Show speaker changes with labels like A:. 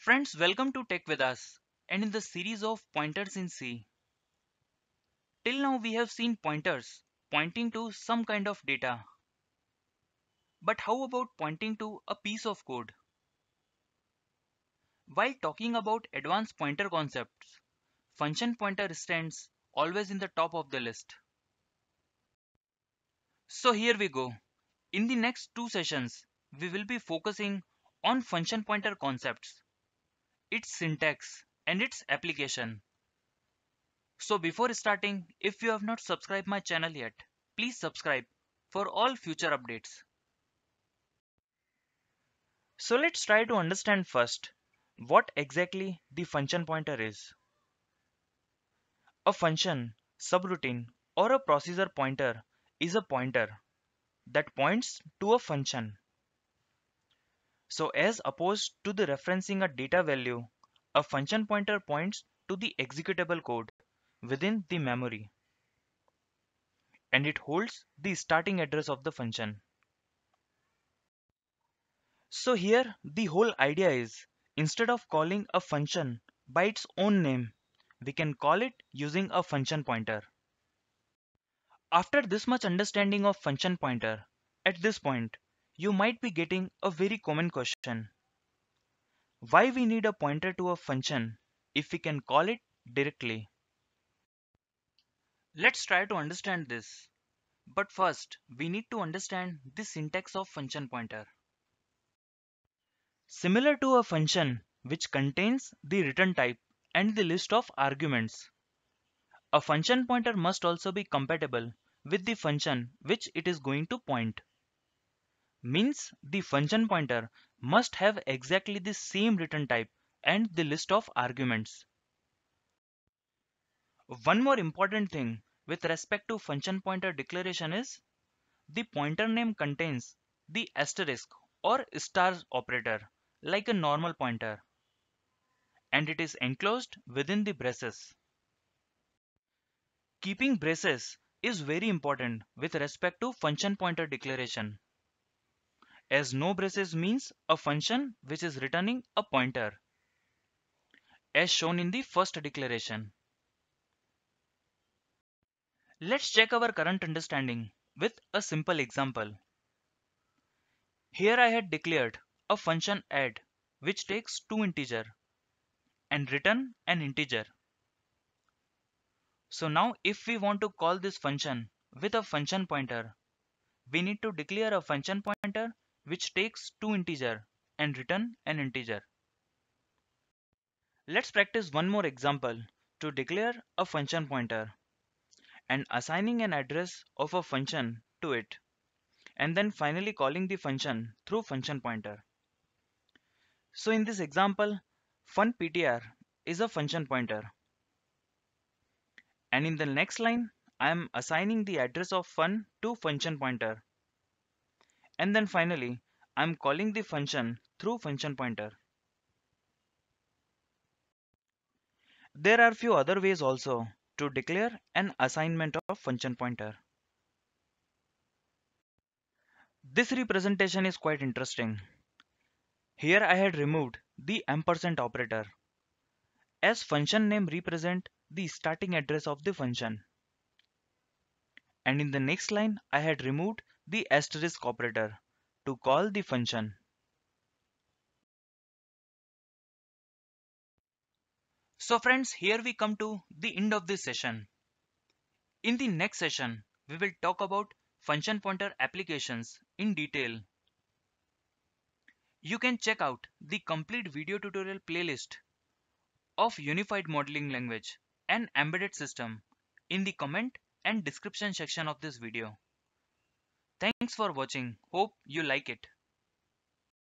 A: Friends, welcome to TechVedas and in the series of pointers in C. Till now we have seen pointers pointing to some kind of data. But how about pointing to a piece of code? While talking about advanced pointer concepts, function pointer stands always in the top of the list. So here we go. In the next two sessions, we will be focusing on function pointer concepts its syntax, and its application. So before starting, if you have not subscribed my channel yet, please subscribe for all future updates. So let's try to understand first what exactly the function pointer is. A function, subroutine or a procedure pointer is a pointer that points to a function. So as opposed to the referencing a data value, a function pointer points to the executable code within the memory and it holds the starting address of the function. So here the whole idea is instead of calling a function by its own name, we can call it using a function pointer. After this much understanding of function pointer, at this point, you might be getting a very common question. Why we need a pointer to a function if we can call it directly? Let's try to understand this. But first, we need to understand the syntax of function pointer. Similar to a function which contains the return type and the list of arguments, a function pointer must also be compatible with the function which it is going to point means the function pointer must have exactly the same return type and the list of arguments. One more important thing with respect to function pointer declaration is the pointer name contains the asterisk or star operator like a normal pointer and it is enclosed within the braces. Keeping braces is very important with respect to function pointer declaration as no braces means a function which is returning a pointer as shown in the first declaration. Let's check our current understanding with a simple example. Here I had declared a function add which takes two integer and return an integer. So now if we want to call this function with a function pointer, we need to declare a function pointer which takes two integer and return an integer. Let's practice one more example to declare a function pointer and assigning an address of a function to it and then finally calling the function through function pointer. So in this example funptr is a function pointer and in the next line I am assigning the address of fun to function pointer and then finally, I'm calling the function through function pointer. There are few other ways also to declare an assignment of function pointer. This representation is quite interesting. Here I had removed the ampersand operator as function name represent the starting address of the function. And in the next line I had removed the asterisk operator to call the function. So friends, here we come to the end of this session. In the next session, we will talk about function pointer applications in detail. You can check out the complete video tutorial playlist of Unified Modeling Language and Embedded System in the comment and description section of this video. Thanks for watching. Hope you like it.